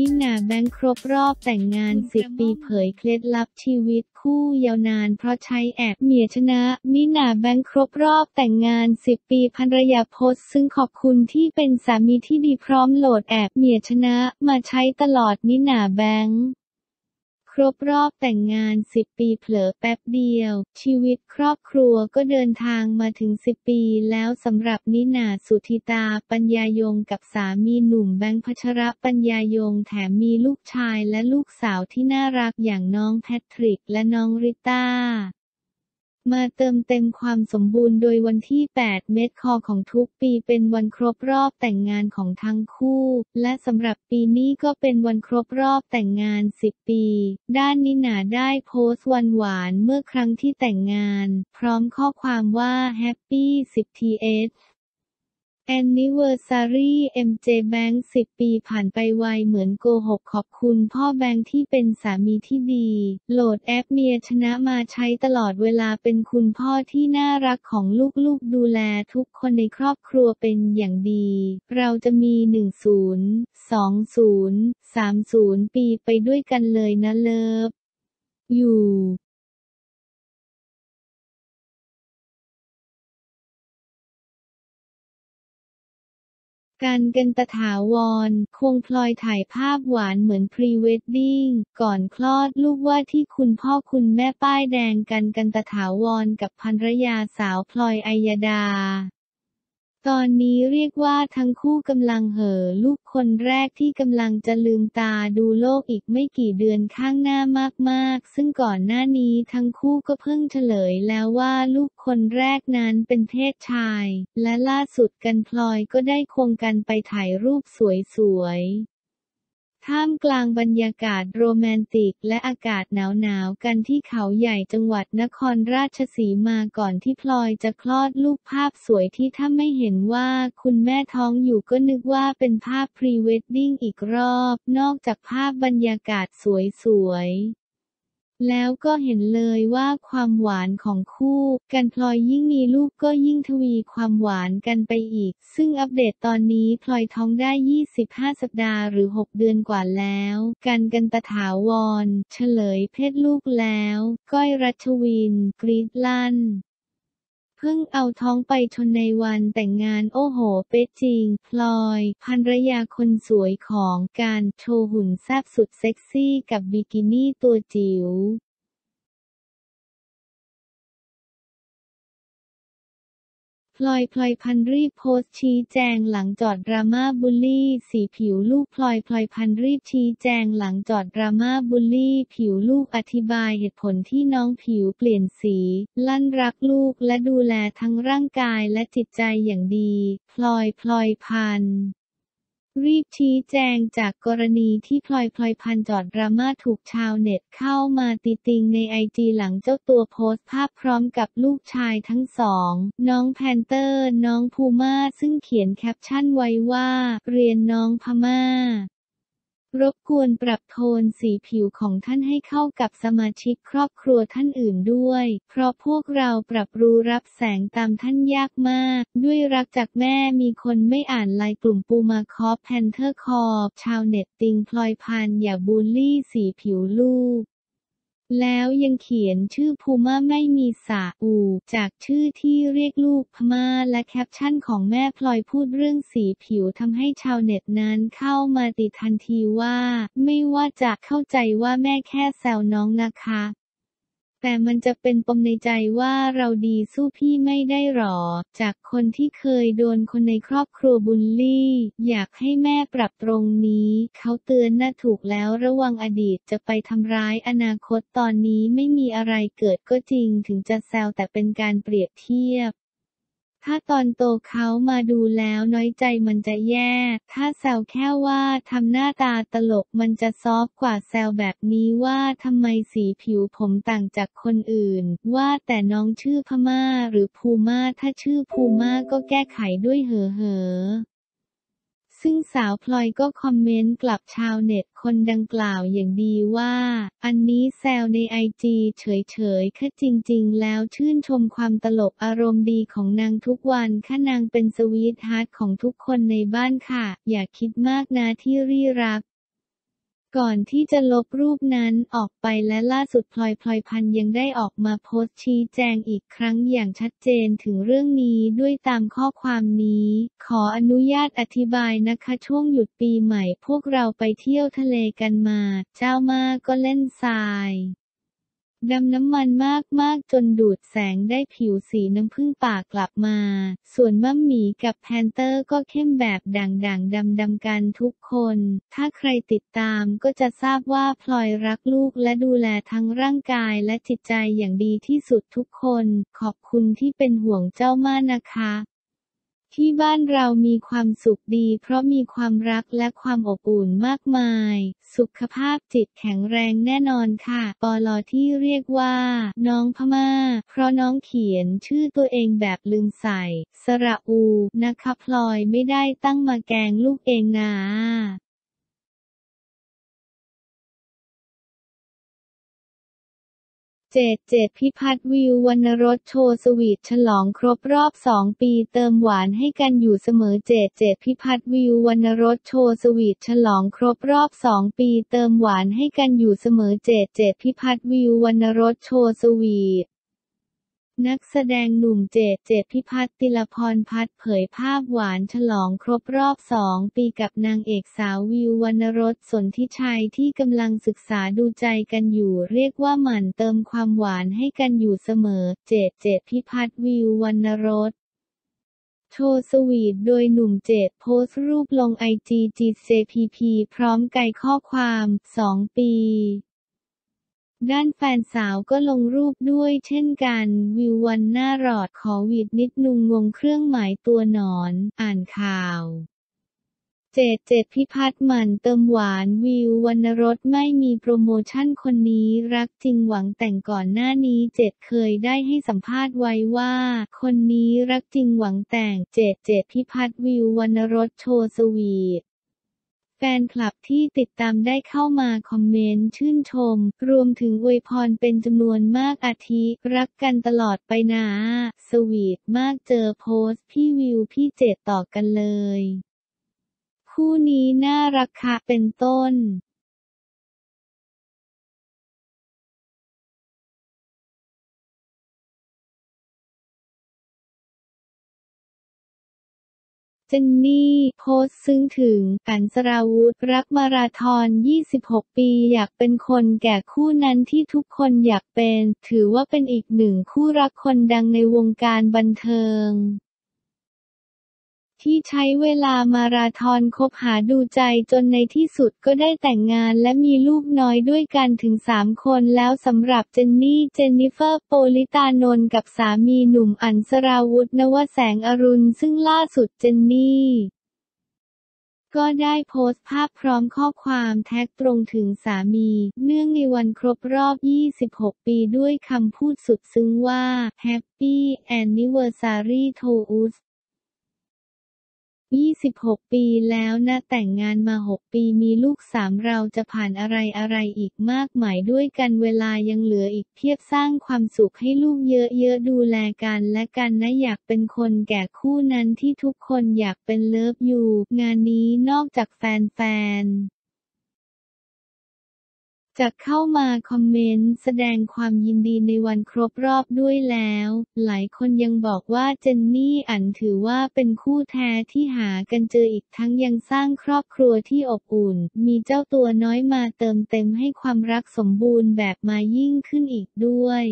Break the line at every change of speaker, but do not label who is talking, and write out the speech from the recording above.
นิหน่าแบงค์ครบรอบแต่งงาน 10 ปีเผยเคล็ดลับชีวิตคู่ยาวนานเพราะใช้แอปเมียชนะนิหน่าแบงค์ครบรอบแต่งงาน 10 ปีภรรยาโพสต์ซึ้งขอบคุณที่เป็นสามีที่ดีพร้อมโหลดแอปเมียชนะ มาใช้ตลอดนิหน่าแบงค์ค รบรอบแต่งงาน 10 ปีเผลอแป๊บเดียว ชีวิตครอบครัวก็เดินทางมาถึง 10 ปีแล้วสำหรับนิหน่าสุฐิตาปัญญายงกับสามีหนุ่มแบงค์พัชรปัญญายงแถมมีลูกชายและลูกสาวที่น่ารักอย่างน้องแพทริกและน้องริต้า มาเติมเต็มความสมบูรณ์โดยวันที่ 8 เมษคอของทุกปีเป็นวันครบรอบแต่งงานของทั้งคู่ และสำหรับปีนี้ก็เป็นวันครบรอบแต่งงาน 10 ปี ด้านนิน่าได้โพสต์วันหวานเมื่อครั้งที่แต่งงาน พร้อมข้อความว่า Happy 10 th Anniversary MJ Bank 10ปีผ่านไปไวเหมือนโกหกขอบคุณพ่อแบงค์ที่เป็นสามีที่ดี โหลดแอปเมียชนะมาใช้ตลอดเวลาเป็นคุณพ่อที่น่ารักของลูกๆดูแลทุกคนในครอบครัวเป็นอย่างดี เราจะมี 10 20 30 ปีไปด้วยกันเลยนะเลิฟ อยู่ การกันตถาวร คงพลอยถ่ายภาพหวานเหมือนพรีเวดดิ้งก่อนคลอดลูกว่าที่คุณพ่อคุณแม่ป้ายแดงกันกันตถาวรกับภรรยาสาวพลอยอัยดา ตอนนี้เรียกว่าทั้งคู่กำลังเห่อลูกคนแรกที่กำลังจะลืมตาดูโลกอีกไม่กี่เดือนข้างหน้ามากๆ ซึ่งก่อนหน้านี้ทั้งคู่ก็เพิ่งเฉลยแล้วว่าลูกคนแรกนั้นเป็นเพศชาย และล่าสุดกันพลอยก็ได้ควงกันไปถ่ายรูปสวยๆ ท่ามกลางบรรยากาศโรแมนติกและอากาศหนาวๆกันที่เขาใหญ่จังหวัดนครราชสีมาก่อนที่พลอยจะคลอดลูกภาพสวยที่ถ้าไม่เห็นว่าคุณแม่ท้องอยู่ก็นึกว่าเป็นภาพพรีเวดดิ้งอีกรอบ นอกจากภาพบรรยากาศสวยๆ แล้วก็เห็นเลยว่าความหวานของคู่กันพลอยยิ่งมีลูกก็ยิ่งทวีความหวานกันไปอีก ซึ่งอัปเดตตอนนี้พลอยท้องได้ 25 สัปดาห์หรือ 6 เดือนกว่าแล้ว กันกันตถาวร เฉลยเพศลูกแล้ว ก้อยรัชวิน กรีดลั่น เพิ่งเอาท้องไปชนในวันแต่งงานโอ้โห เป๊ะจริง พลอยภรรยาคนสวยของการโชว์หุ่นแซ่บสุดเซ็กซี่กับบิกินี่ตัวจิ๋ว พลอยพลอยพรรณรีบโพสต์ชี้แจงหลังเจอดราม่าบูลลี่ สีผิวลูกพลอยพลอยพรรณรีบชี้แจงหลังเจอดราม่าบูลลี่ ผิวลูกอธิบายเหตุผลที่น้องผิวเปลี่ยนสี ลั่นรักลูกและดูแลทั้งร่างกายและจิตใจอย่างดี พลอยพลอยพรรณ รีบชี้แจงจากกรณีที่พลอยพลอยพรรณเจอดราม่าถูกชาวเน็ตเข้ามาติติงในไอจีหลังเจ้าตัวโพสต์ภาพพร้อมกับลูกชายทั้งสอง น้องแพนเตอร์ น้องพูม่าซึ่งเขียนแคปชั่นไว้ว่า เรียนน้องพูม่า รบกวนปรับโทนสีผิวของท่านให้เข้ากับสมาชิกครอบครัวท่านอื่นด้วย เพราะพวกเราปรับรู้รับแสงตามท่านยากมาก ด้วยรักจากแม่มีคนไม่อ่านไลน์กลุ่มพูม่าคอปแพนเตอร์คอบชาวเน็ตติงพลอยพรรณอย่าบูลลี่สีผิวลูก แล้วยังเขียนชื่อภูม่าไม่มีสาอู จากชื่อที่เรียกลูกพม่าและแคปชั่นของแม่พลอยพูดเรื่องสีผิวทำให้ชาวเน็ตนั้นเข้ามาติดทันทีว่า ไม่ว่าจะเข้าใจว่าแม่แค่แซวน้องนะคะ แต่มันจะเป็นปมในใจว่าเราดีสู้พี่ไม่ได้หรอ จากคนที่เคยโดนคนในครอบครัวบูลลี่ อยากให้แม่ปรับตรงนี้ เขาเตือนน่าถูกแล้วระวังอดีตจะไปทำร้ายอนาคตตอนนี้ไม่มีอะไรเกิดก็จริงถึงจะแซวแต่เป็นการเปรียบเทียบ ถ้าตอนโตเขามาดูแล้วน้อยใจมันจะแย่ ถ้าแซวแค่ว่าทำหน้าตาตลกมันจะซอฟกว่าแซวแบบนี้ว่าทำไมสีผิวผมต่างจากคนอื่น ว่าแต่น้องชื่อพม่าหรือภูม่าถ้าชื่อภูม่าก็แก้ไขด้วยเหอเหอ ซึ่งสาวพลอยก็คอมเมนต์กลับชาวเน็ตคนดังกล่าวอย่างดีว่า อันนี้แซวในไอจีเฉยๆค่ะจริงๆ แล้วชื่นชมความตลกอารมณ์ดีของนางทุกวันค่ะนางเป็น sweetheart ของทุกคนในบ้านค่ะ อย่าคิดมากนะที่รี่รัก ก่อนที่จะลบรูปนั้นออกไปและล่าสุดพลอยพลอยพรรณยังได้ออกมาโพสต์ชี้แจงอีกครั้งอย่างชัดเจนถึงเรื่องนี้ด้วยตามข้อความนี้ ขออนุญาตอธิบายนะคะช่วงหยุดปีใหม่พวกเราไปเที่ยวทะเลกันมา เจ้ามาก็เล่นทราย ดำน้ำมันมากๆ จนดูดแสงได้ผิวสีน้ำผึ้งฝากกลับมา ส่วนมัมหมีกับแพนเตอร์ก็เข้มแบบด่างๆดำๆกันทุกคน ถ้าใครติดตามก็จะทราบว่าพลอยรักลูกและดูแลทั้งร่างกายและจิตใจอย่างดีที่สุดทุกคน ขอบคุณที่เป็นห่วงเจ้ามากนะคะ ที่บ้านเรามีความสุขดี เพราะมีความรักและความอบอุ่นมากมาย สุขภาพจิตแข็งแรงแน่นอนค่ะ ปอลอที่เรียกว่า น้องพม่า เพราะน้องเขียนชื่อตัวเองแบบลืมใส่ สระอู นะคะพลอยไม่ได้ตั้งมาแกงลูกเองนะ เจดเจดพิพัฒน์วิววรรณรสโชว์สวีทฉลองครบรอบสองปีเติมหวานให้กันอยู่เสมอเจดเจดพิพัฒน์วิววรรณรสโชว์สวีทฉลองครบรอบสองปีเติมหวานให้กันอยู่เสมอเจดเจดพิพัฒน์วิววรรณรสโชว์สวีท นักแสดงหนุ่มเจดเจดพิพัฒน์ติลพรพัฒน์เผยภาพหวานฉลองครบรอบสองปีกับนางเอกสาววิววรรณรสสนธิชัยที่กำลังศึกษาดูใจกันอยู่ เรียกว่าหมั่นเติมความหวานให้กันอยู่เสมอ เจดเจดพิพัฒน์วิววรรณรสโชว์สวีทโดยหนุ่มเจดโพสต์รูปลงไอจีจีเจพีพีพร้อมไกข้อความสองปี ด้านแฟนสาวก็ลงรูปด้วยเช่นกัน วิววันหน้ารอดขอวีดนิดนุงงงเครื่องหมายตัวหนอน อ่านข่าวเจดเจดพิพัฒน์หมันเติมหวานวิววรรณรสไม่มีโปรโมชั่นคนนี้รักจริงหวังแต่งก่อนหน้านี้เจดเคยได้ให้สัมภาษณ์ไว้ว่า คนนี้รักจริงหวังแต่งเจดเจดพิพัฒน์วิววรรณรสโชว์สวีท แฟนคลับที่ติดตามได้เข้ามาคอมเมนต์ชื่นชม รวมถึงอวยพรเป็นจำนวนมากอาทิ รักกันตลอดไปนะ สวีทมากเจอโพสต์พี่วิวพี่เจตต่อกันเลย คู่นี้น่ารักค่ะเป็นต้น เจนนี่ โพสต์ซึ้งถึงกันสราวุธ รักมาราธอน 26 ปี อยากเป็นคนแก่คู่นั้นที่ทุกคนอยากเป็น ถือว่าเป็นอีกหนึ่งคู่รักคนดังในวงการบันเทิง ที่ใช้เวลามาราธอนคบหาดูใจจนในที่สุดก็ได้แต่งงานและมีลูกน้อยด้วยกันถึงสามคนแล้วสำหรับเจนนี่เจนนิเฟอร์โปลิตานนกับสามีหนุ่มอันสราวุธนวแสงอรุณซึ่งล่าสุดเจนนี่ก็ได้โพสต์ภาพพร้อมข้อความแท็กตรงถึงสามี เนื่องในวันครบรอบ 26 ปีด้วยคำพูดสุดซึ้งว่า Happy Anniversary to us 26 ปีแล้วนะแต่งงานมา 6 ปีมีลูกสามเราจะผ่านอะไรอะไรอีกมากมายด้วยกันเวลายังเหลืออีกเพียบสร้างความสุขให้ลูกเยอะๆดูแลกันและกันนะอยากเป็นคนแก่คู่นั้นที่ทุกคนอยากเป็นเลิฟอยู่ งานนี้นอกจากแฟนๆ จะเข้ามาคอมเมนต์แสดงความยินดีในวันครบรอบด้วยแล้ว หลายคนยังบอกว่าเจนนี่อันถือว่าเป็นคู่แท้ที่หากันเจออีกทั้งยังสร้างครอบครัวที่อบอุ่น มีเจ้าตัวน้อยมาเติมเต็มให้ความรักสมบูรณ์แบบมายิ่งขึ้นอีกด้วย